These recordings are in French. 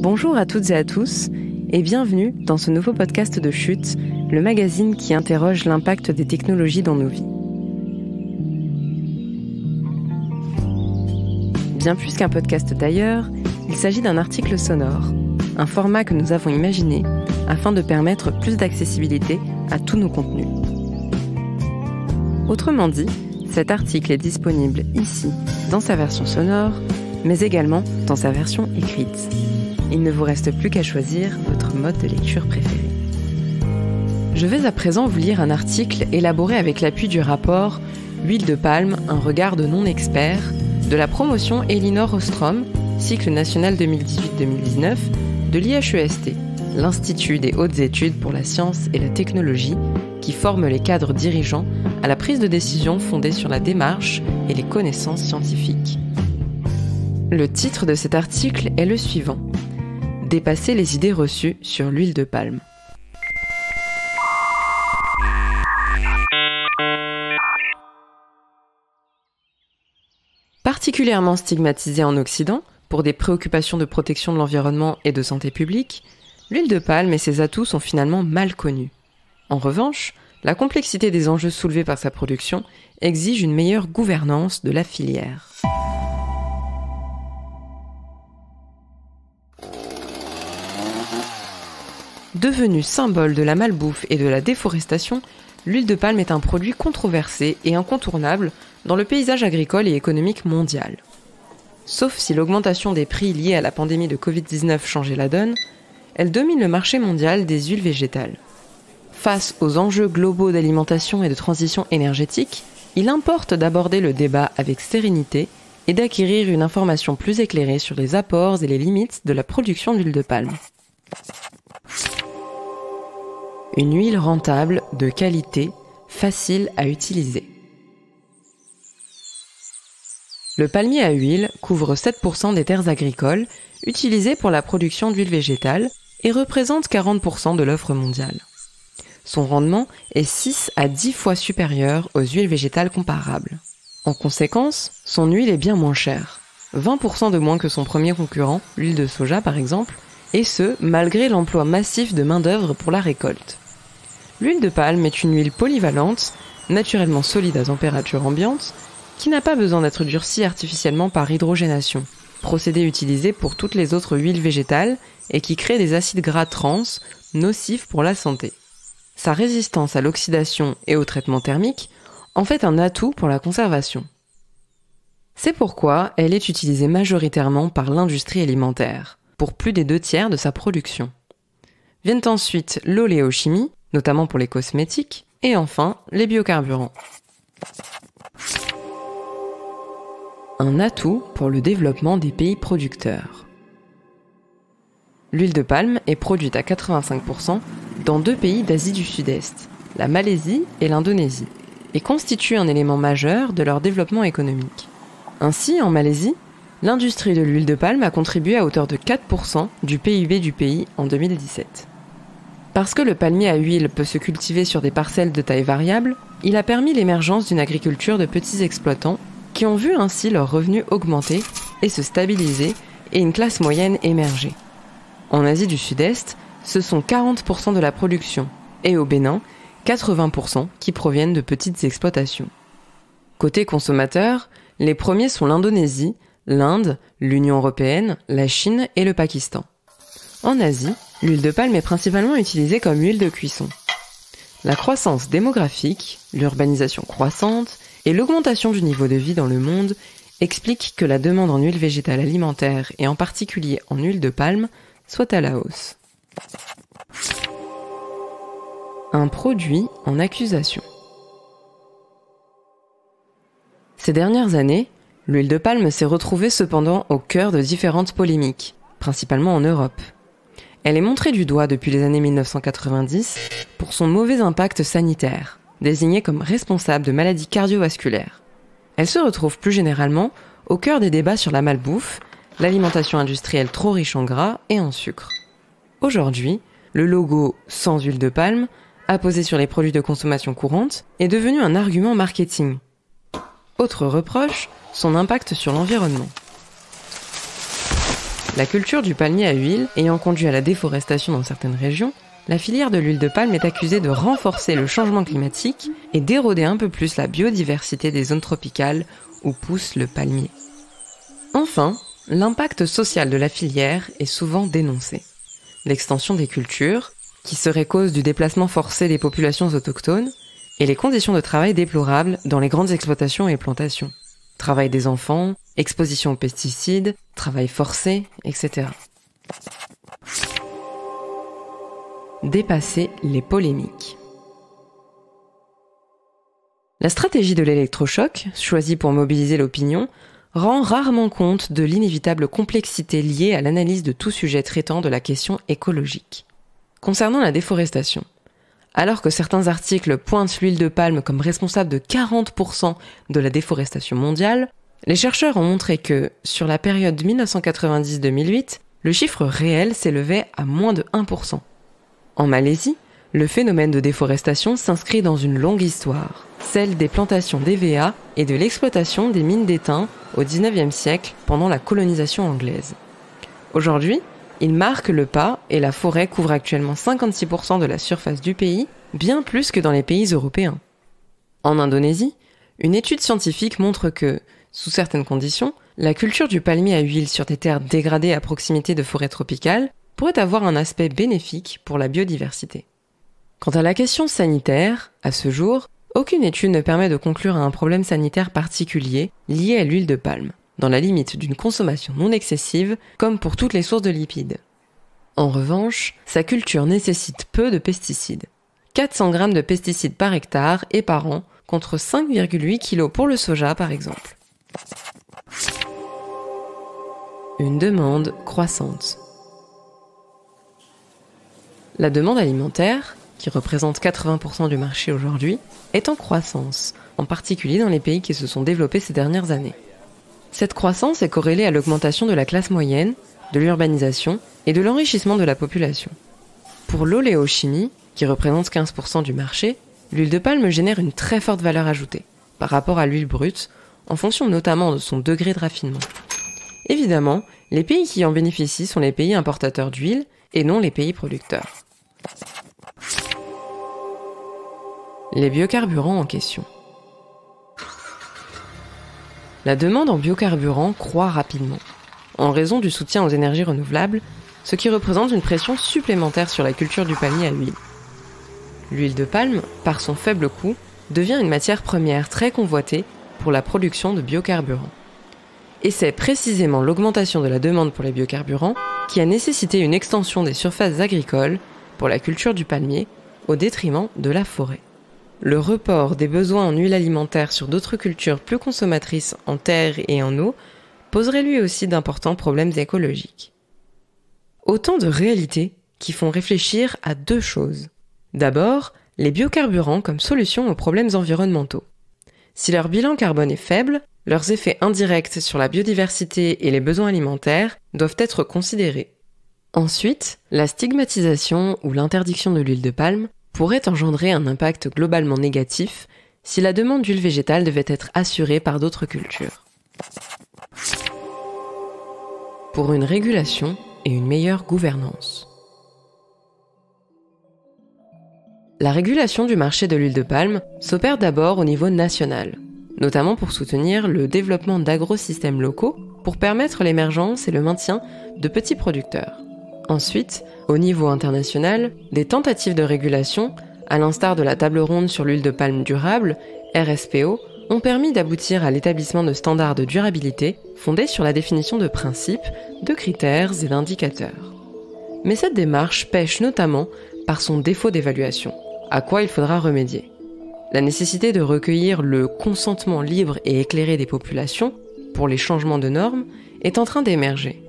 Bonjour à toutes et à tous et bienvenue dans ce nouveau podcast de Chute, le magazine qui interroge l'impact des technologies dans nos vies. Bien plus qu'un podcast d'ailleurs, il s'agit d'un article sonore, un format que nous avons imaginé afin de permettre plus d'accessibilité à tous nos contenus. Autrement dit, cet article est disponible ici dans sa version sonore, mais également dans sa version écrite. Il ne vous reste plus qu'à choisir votre mode de lecture préféré. Je vais à présent vous lire un article élaboré avec l'appui du rapport Huile de palme, un regard de non-expert de la promotion Elinor Ostrom, cycle national 2018-2019 de l'IHEST, l'Institut des hautes études pour la science et la technologie, qui forme les cadres dirigeants à la prise de décision fondée sur la démarche et les connaissances scientifiques. Le titre de cet article est le suivant. Dépasser les idées reçues sur l'huile de palme. Particulièrement stigmatisée en Occident, pour des préoccupations de protection de l'environnement et de santé publique, l'huile de palme et ses atouts sont finalement mal connus. En revanche, la complexité des enjeux soulevés par sa production exige une meilleure gouvernance de la filière. Devenue symbole de la malbouffe et de la déforestation, l'huile de palme est un produit controversé et incontournable dans le paysage agricole et économique mondial. Sauf si l'augmentation des prix liée à la pandémie de Covid-19 changeait la donne, elle domine le marché mondial des huiles végétales. Face aux enjeux globaux d'alimentation et de transition énergétique, il importe d'aborder le débat avec sérénité et d'acquérir une information plus éclairée sur les apports et les limites de la production d'huile de palme. Une huile rentable, de qualité, facile à utiliser. Le palmier à huile couvre 7% des terres agricoles utilisées pour la production d'huile végétale et représente 40% de l'offre mondiale. Son rendement est 6 à 10 fois supérieur aux huiles végétales comparables. En conséquence, son huile est bien moins chère. 20% de moins que son premier concurrent, l'huile de soja par exemple, et ce, malgré l'emploi massif de main-d'œuvre pour la récolte. L'huile de palme est une huile polyvalente, naturellement solide à température ambiante, qui n'a pas besoin d'être durcie artificiellement par hydrogénation, procédé utilisé pour toutes les autres huiles végétales et qui crée des acides gras trans nocifs pour la santé. Sa résistance à l'oxydation et au traitement thermique en fait un atout pour la conservation. C'est pourquoi elle est utilisée majoritairement par l'industrie alimentaire, pour plus des deux tiers de sa production. Viennent ensuite l'oléochimie, notamment pour les cosmétiques, et enfin les biocarburants. Un atout pour le développement des pays producteurs. L'huile de palme est produite à 85% dans deux pays d'Asie du Sud-Est, la Malaisie et l'Indonésie, et constitue un élément majeur de leur développement économique. Ainsi, en Malaisie, l'industrie de l'huile de palme a contribué à hauteur de 4% du PIB du pays en 2017. Parce que le palmier à huile peut se cultiver sur des parcelles de taille variable, il a permis l'émergence d'une agriculture de petits exploitants qui ont vu ainsi leurs revenus augmenter et se stabiliser et une classe moyenne émerger. En Asie du Sud-Est, ce sont 40% de la production et au Bénin, 80% qui proviennent de petites exploitations. Côté consommateurs, les premiers sont l'Indonésie, l'Inde, l'Union européenne, la Chine et le Pakistan. En Asie, L'huile de palme est principalement utilisée comme huile de cuisson. La croissance démographique, l'urbanisation croissante et l'augmentation du niveau de vie dans le monde expliquent que la demande en huile végétale alimentaire et en particulier en huile de palme soit à la hausse. Un produit en accusation. Ces dernières années, l'huile de palme s'est retrouvée cependant au cœur de différentes polémiques, principalement en Europe. Elle est montrée du doigt depuis les années 1990 pour son mauvais impact sanitaire, désignée comme responsable de maladies cardiovasculaires. Elle se retrouve plus généralement au cœur des débats sur la malbouffe, l'alimentation industrielle trop riche en gras et en sucre. Aujourd'hui, le logo sans huile de palme, apposé sur les produits de consommation courante, est devenu un argument marketing. Autre reproche, son impact sur l'environnement. La culture du palmier à huile ayant conduit à la déforestation dans certaines régions, la filière de l'huile de palme est accusée de renforcer le changement climatique et d'éroder un peu plus la biodiversité des zones tropicales où pousse le palmier. Enfin, l'impact social de la filière est souvent dénoncé. L'extension des cultures, qui serait cause du déplacement forcé des populations autochtones, et les conditions de travail déplorables dans les grandes exploitations et plantations. Travail des enfants, exposition aux pesticides, travail forcé, etc. Dépasser les polémiques. La stratégie de l'électrochoc, choisie pour mobiliser l'opinion, rend rarement compte de l'inévitable complexité liée à l'analyse de tout sujet traitant de la question écologique. Concernant la déforestation, alors que certains articles pointent l'huile de palme comme responsable de 40% de la déforestation mondiale, les chercheurs ont montré que, sur la période 1990-2008, le chiffre réel s'élevait à moins de 1%. En Malaisie, le phénomène de déforestation s'inscrit dans une longue histoire, celle des plantations d'EVA et de l'exploitation des mines d'étain au XIXe siècle pendant la colonisation anglaise. Aujourd'hui, il marque le pas et la forêt couvre actuellement 56% de la surface du pays, bien plus que dans les pays européens. En Indonésie, une étude scientifique montre que, sous certaines conditions, la culture du palmier à huile sur des terres dégradées à proximité de forêts tropicales pourrait avoir un aspect bénéfique pour la biodiversité. Quant à la question sanitaire, à ce jour, aucune étude ne permet de conclure à un problème sanitaire particulier lié à l'huile de palme dans la limite d'une consommation non excessive, comme pour toutes les sources de lipides. En revanche, sa culture nécessite peu de pesticides. 400 grammes de pesticides par hectare et par an, contre 5,8 kg pour le soja par exemple. Une demande croissante. La demande alimentaire, qui représente 80% du marché aujourd'hui, est en croissance, en particulier dans les pays qui se sont développés ces dernières années. Cette croissance est corrélée à l'augmentation de la classe moyenne, de l'urbanisation et de l'enrichissement de la population. Pour l'oléochimie, qui représente 15% du marché, l'huile de palme génère une très forte valeur ajoutée par rapport à l'huile brute, en fonction notamment de son degré de raffinement. Évidemment, les pays qui en bénéficient sont les pays importateurs d'huile et non les pays producteurs. Les biocarburants en question. La demande en biocarburants croît rapidement, en raison du soutien aux énergies renouvelables, ce qui représente une pression supplémentaire sur la culture du palmier à huile. L'huile de palme, par son faible coût, devient une matière première très convoitée pour la production de biocarburants. Et c'est précisément l'augmentation de la demande pour les biocarburants qui a nécessité une extension des surfaces agricoles pour la culture du palmier au détriment de la forêt. Le report des besoins en huile alimentaire sur d'autres cultures plus consommatrices en terre et en eau poserait lui aussi d'importants problèmes écologiques. Autant de réalités qui font réfléchir à deux choses. D'abord, les biocarburants comme solution aux problèmes environnementaux. Si leur bilan carbone est faible, leurs effets indirects sur la biodiversité et les besoins alimentaires doivent être considérés. Ensuite, la stigmatisation ou l'interdiction de l'huile de palme pourrait engendrer un impact globalement négatif si la demande d'huile végétale devait être assurée par d'autres cultures. Pour une régulation et une meilleure gouvernance. La régulation du marché de l'huile de palme s'opère d'abord au niveau national, notamment pour soutenir le développement d'agrosystèmes locaux pour permettre l'émergence et le maintien de petits producteurs. Ensuite, au niveau international, des tentatives de régulation, à l'instar de la table ronde sur l'huile de palme durable, RSPO, ont permis d'aboutir à l'établissement de standards de durabilité fondés sur la définition de principes, de critères et d'indicateurs. Mais cette démarche pêche notamment par son défaut d'évaluation, à quoi il faudra remédier. La nécessité de recueillir le consentement libre et éclairé des populations pour les changements de normes est en train d'émerger.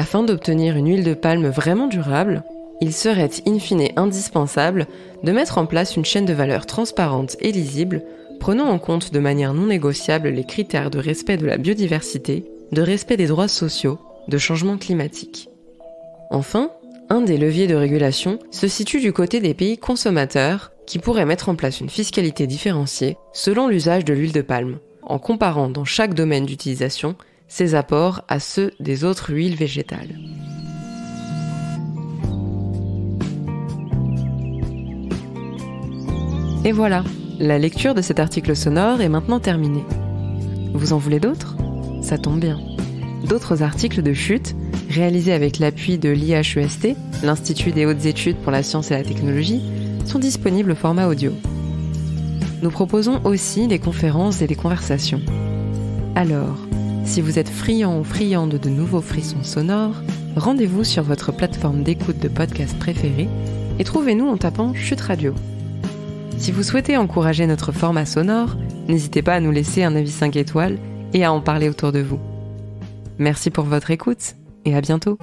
Afin d'obtenir une huile de palme vraiment durable, il serait in fine indispensable de mettre en place une chaîne de valeur transparente et lisible, prenant en compte de manière non négociable les critères de respect de la biodiversité, de respect des droits sociaux, de changement climatique. Enfin, un des leviers de régulation se situe du côté des pays consommateurs qui pourraient mettre en place une fiscalité différenciée selon l'usage de l'huile de palme, en comparant dans chaque domaine d'utilisation ses apports à ceux des autres huiles végétales. Et voilà, la lecture de cet article sonore est maintenant terminée. Vous en voulez d'autres? Ça tombe bien. D'autres articles de chute, réalisés avec l'appui de l'IHEST, l'Institut des hautes études pour la science et la technologie, sont disponibles au format audio. Nous proposons aussi des conférences et des conversations. Alors, si vous êtes friand ou friande de nouveaux frissons sonores, rendez-vous sur votre plateforme d'écoute de podcast préférée et trouvez-nous en tapant Chute Radio. Si vous souhaitez encourager notre format sonore, n'hésitez pas à nous laisser un avis 5 étoiles et à en parler autour de vous. Merci pour votre écoute et à bientôt.